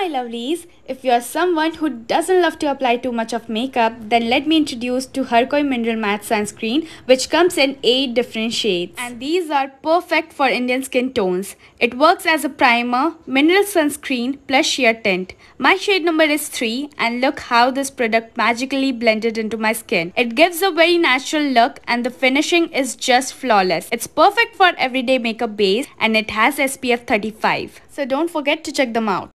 my lovelies, if you're someone who doesn't love to apply too much of makeup, then let me introduce to Harkoi Mineral Matte Sunscreen which comes in 8 different shades. And these are perfect for Indian skin tones. It works as a primer, mineral sunscreen plus sheer tint. My shade number is 3 and look how this product magically blended into my skin. It gives a very natural look and the finishing is just flawless. It's perfect for everyday makeup base and it has SPF 35. So don't forget to check them out.